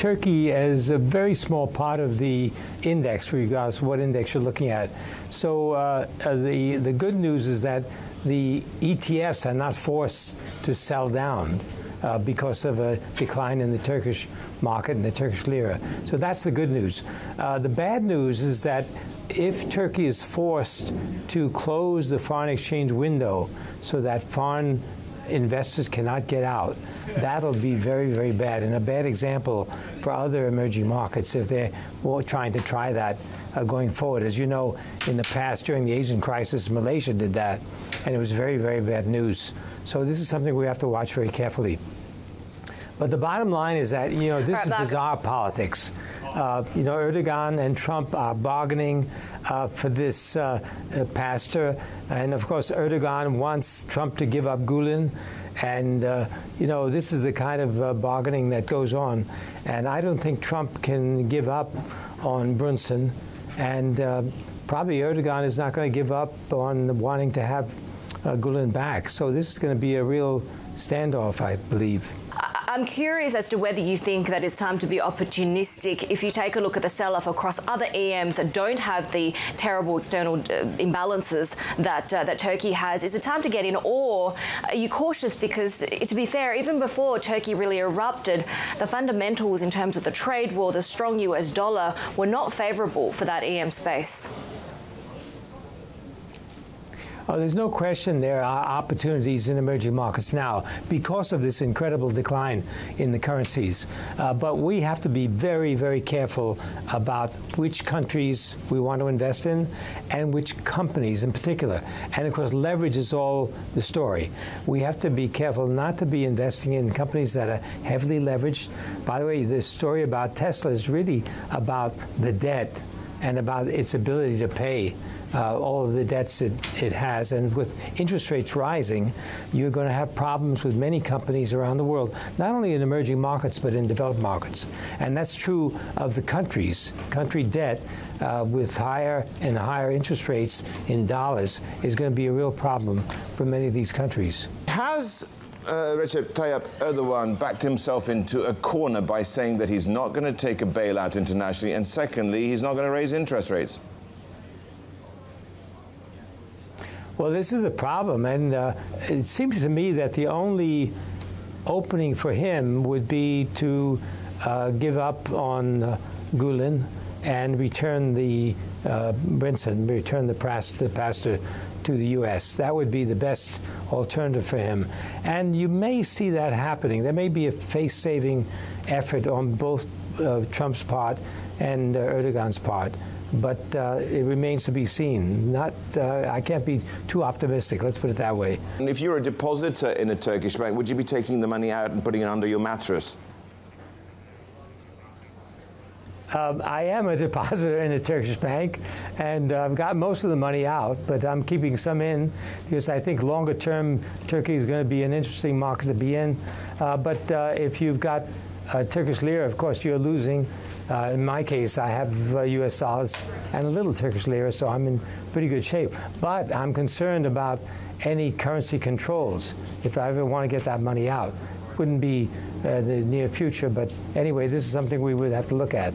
Turkey is a very small part of the index, regardless of what index you're looking at. So uh, uh, the the good news is that the ETFs are not forced to sell down. Uh, because of a decline in the Turkish market and the Turkish lira. So that's the good news. Uh, the bad news is that if Turkey is forced to close the foreign exchange window so that foreign investors cannot get out. That'll be very, very bad, and a bad example for other emerging markets if they're trying to try that uh, going forward. As you know, in the past, during the Asian crisis, Malaysia did that, and it was very, very bad news. So this is something we have to watch very carefully. But the bottom line is that, you know, this right, is bizarre politics. Uh, you know, Erdogan and Trump are bargaining uh, for this uh, uh, pastor. And of course, Erdogan wants Trump to give up Gulen. And, uh, you know, this is the kind of uh, bargaining that goes on. And I don't think Trump can give up on Brunson. And probably Erdogan is not going to give up on wanting to have Gulen back. So this is going to be a real standoff, I believe. I'm curious as to whether you think that it's time to be opportunistic. If you take a look at the sell-off across other EMs that don't have the terrible external uh, imbalances that uh, that Turkey has, is it time to get in, or are you cautious because, to be fair, even before Turkey really erupted, the fundamentals in terms of the trade war, the strong U.S. dollar, were not favourable for that EM space. Oh, there's no question there are opportunities in emerging markets now because of this incredible decline in the currencies. Uh, but we have to be very, very careful about which countries we want to invest in and which companies in particular. And of course, leverage is all the story. We have to be careful not to be investing in companies that are heavily leveraged. By the way, this story about Tesla is really about the debt and about its ability to pay uh, all of the debts it, it has. And with interest rates rising, you're going to have problems with many companies around the world, not only in emerging markets, but in developed markets. And that's true of the countries. Country debt uh, with higher and higher interest rates in dollars is going to be a real problem for many of these countries. Has uh, Recep Tayyip Erdogan backed himself into a corner by saying that he's not going to take a bailout internationally, and secondly, he's not going to raise interest rates. Well, this is the problem, and uh, it seems to me that the only opening for him would be to uh, give up on uh, Gulen and return the uh, Brunson, return the, the pastor to the U.S. That would be the best alternative for him. And you may see that happening. There may be a face-saving effort on both uh, Trump's part and uh, Erdogan's part but uh, it remains to be seen. Not, uh, I can't be too optimistic. Let's put it that way. And if you're a depositor in a Turkish bank, would you be taking the money out and putting it under your mattress? Um, I am a depositor in a Turkish bank, and uh, I've got most of the money out, but I'm keeping some in because I think longer term Turkey is going to be an interesting market to be in. Uh, but uh, if you've got a Turkish lira, of course, you're losing. Uh, in my case, I have uh, U.S. dollars and a little Turkish lira, so I'm in pretty good shape. But I'm concerned about any currency controls if I ever want to get that money out. Wouldn't be uh, the near future, but anyway, this is something we would have to look at.